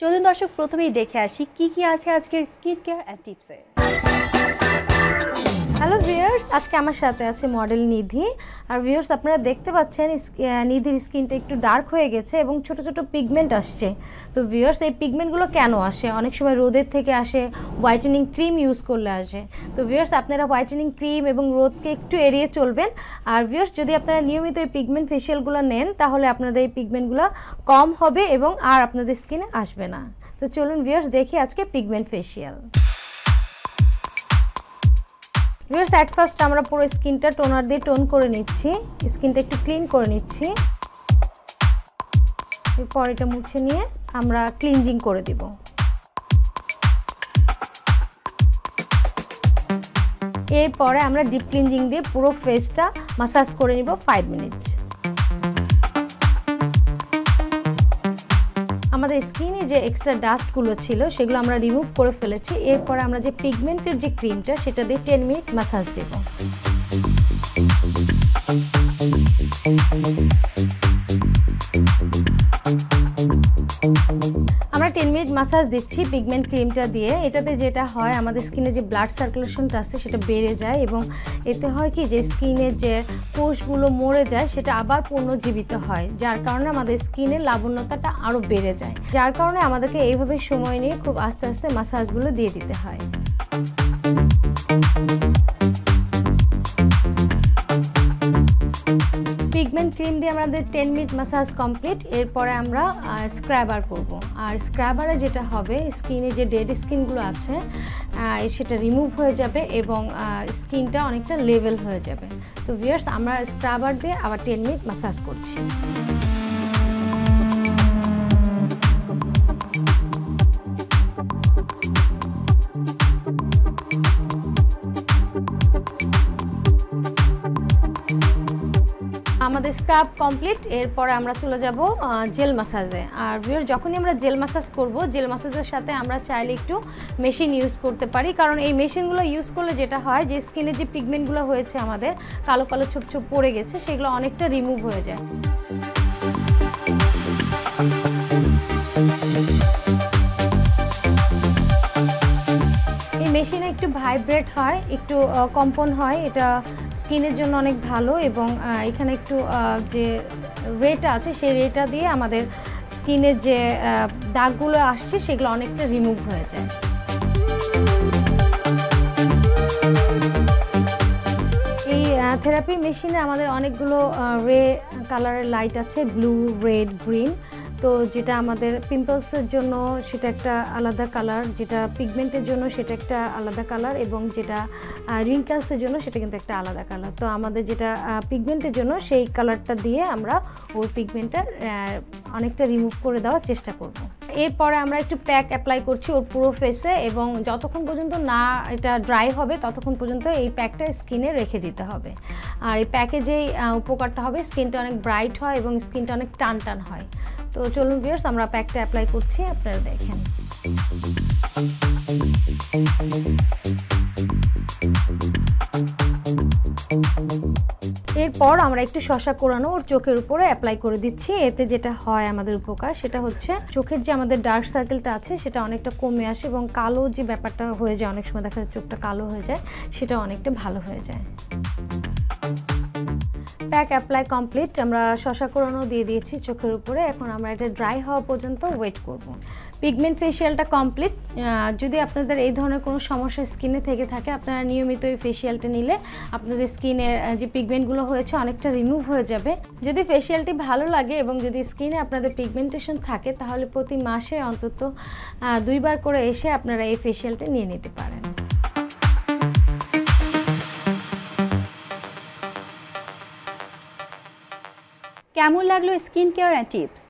চলুন দর্শক প্রথমেই দেখে আসি কি কি আছে আজকের স্কিন কেয়ার অ্যান্ড টিপসে। হ্যালো ভিউয়ার্স, আজকে আমার সাথে আছে মডেল নিধি। আর ভিউয়ার্স, আপনারা দেখতে পাচ্ছেন নিধির স্কিনটা একটু ডার্ক হয়ে গেছে এবং ছোট ছোট পিগমেন্ট আসছে। তো ভিউয়ার্স, এই পিগমেন্টগুলো কেন আসে? অনেক সময় রোদের থেকে আসে হোয়াইটেনিং ক্রিম ইউজ করলে আসে। তো ভিউয়ার্স, আপনারা হোয়াইটেনিং ক্রিম এবং রোদকে একটু এড়িয়ে চলবেন। আর ভিউয়ার্স, যদি আপনারা নিয়মিত এই পিগমেন্ট ফেশিয়ালগুলো নেন, তাহলে আপনাদের এই পিগমেন্টগুলো কম হবে এবং আর আপনাদের স্কিনে আসবে না। তো চলুন ভিউয়ার্স, দেখি আজকে pigment facial viewers at first আমরা পুরো স্কিনটা টোনার দিয়ে টোন করে নিচ্ছি। স্কিনটা একটু ক্লিন করে নিচ্ছি। এরপর এটা মুছে নিয়ে আমরা ক্লিনজিং করে দিব। এরপরে আমরা ডিপ ক্লিনজিং দিয়ে পুরো ফেসটা মাসাজ করে নিব ফাইভ মিনিট আমাদের স্কিনে যে এক্সট্রা ডাস্টগুলো ছিল, সেগুলো আমরা রিমুভ করে ফেলেছি। এরপরে আমরা যে পিগমেন্টের যে ক্রিমটা সেটা দিয়ে টেন মিনিট মাসাজ দেব। আমরা টেন মিনিট মাসাজ দিচ্ছি পিগমেন্ট ক্রিমটা দিয়ে। এটাতে যেটা হয়, আমাদের স্কিনে যে ব্লাড সার্কুলেশনটা আছে, সেটা বেড়ে যায় এবং এতে হয় কি যে স্কিনের যে কোষগুলো মরে যায়, সেটা আবার পুনর্জীবিত হয়, যার কারণে আমাদের স্কিনের লাবণ্যতাটা আরও বেড়ে যায়। যার কারণে আমাদেরকে এইভাবে সময় নিয়ে খুব আস্তে আস্তে মাসাজগুলো দিয়ে দিতে হয়। পিগমেন্ট ক্রিম দিয়ে আমাদের টেন মিনিট মাসাজ কমপ্লিট এরপরে আমরা স্ক্রাবার করব। আর স্ক্রাবারে যেটা হবে স্কিনে যে ডেড স্কিনগুলো আছে সেটা রিমুভ হয়ে যাবে এবং স্কিনটা অনেকটা লেভেল হয়ে যাবে। তো ভিয়ার্স আমরা স্ক্রাবার দিয়ে আবার টেন মিনিট মাসাজ করছি। আমাদের স্ক্রাব কমপ্লিট, এরপরে আমরা চলে যাব জেল মাসাজে। আর ভিউর যখনই আমরা জেল মাসাজ করব, জেল মাসাজের সাথে আমরা চাইলে একটু মেশিন ইউজ করতে পারি। কারণ এই মেশিনগুলো ইউজ করলে যেটা হয়, যে স্কিনে যে পিগমেন্টগুলো হয়েছে আমাদের, কালো কালো ছোপ ছোপ পড়ে গেছে, সেগুলো অনেকটা রিমুভ হয়ে যায়। এই মেশিনে একটু ভাইব্রেট হয়, একটু কম্পন হয়, এটা স্কিনের জন্য অনেক ভালো এবং এখানে একটু যে রেটা আছে সেই রেটা দিয়ে আমাদের স্কিনের যে দাগগুলো আসছে সেগুলো অনেকটা রিমুভ হয়ে যায়। এই থেরাপির মেশিনে আমাদের অনেকগুলো রে কালারের লাইট আছে, ব্লু, রেড, গ্রিন। তো যেটা আমাদের পিম্পলসের জন্য সেটা একটা আলাদা কালার যেটা পিগমেন্টের জন্য সেটা একটা আলাদা কালার এবং যেটা রিঙ্কেলসের জন্য সেটা কিন্তু একটা আলাদা কালার তো আমাদের যেটা পিগমেন্টের জন্য সেই কালারটা দিয়ে আমরা ওর পিগমেন্টটা অনেকটা রিমুভ করে দেওয়ার চেষ্টা করব। এরপরে আমরা একটু প্যাক অ্যাপ্লাই করছি ওর পুরো ফেসে এবং যতক্ষণ পর্যন্ত না এটা ড্রাই হবে, ততক্ষণ পর্যন্ত এই প্যাকটা স্কিনে রেখে দিতে হবে। আর এই প্যাকে যেই উপকারটা হবে স্কিনটা অনেক ব্রাইট হয় এবং স্কিনটা অনেক টান টান হয়। তো চলুন ভিউয়ার্স আমরা প্যাকটা অ্যাপ্লাই করছি, আপনারা দেখেন। এরপর আমরা একটু শশা কোরানো ওর চোখের উপরে অ্যাপ্লাই করে দিচ্ছি। এতে যেটা হয় আমাদের উপকার, সেটা হচ্ছে চোখের যে আমাদের ডার্ক সার্কেলটা আছে, সেটা অনেকটা কমে আসে এবং কালো যে ব্যাপারটা হয়ে যায়, অনেক সময় দেখা যায় চোখটা কালো হয়ে যায়, সেটা অনেকটা ভালো হয়ে যায়। প্যাক অ্যাপ্লাই কমপ্লিট আমরা শশা কোরানো দিয়ে দিয়েছি চোখের উপরে। এখন আমরা এটা ড্রাই হওয়া পর্যন্ত ওয়েট করব। পিগমেন্ট ফেশিয়ালটা কমপ্লিট যদি আপনাদের এই ধরনের কোনো সমস্যা স্কিনে থেকে থাকে, আপনারা নিয়মিত এই ফেশিয়ালটা নিলে আপনাদের স্কিনের যে পিগমেন্টগুলো হয়েছে অনেকটা রিমুভ হয়ে যাবে। যদি ফেশিয়ালটি ভালো লাগে এবং যদি স্কিনে আপনাদের পিগমেন্টেশন থাকে, তাহলে প্রতি মাসে অন্তত দুইবার করে এসে আপনারা এই ফেশিয়ালটা নিয়ে নিতে পারেন। কেমন লাগল স্কিন কেয়ার অ্যান্ড টিপস?